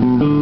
Mm-hmm.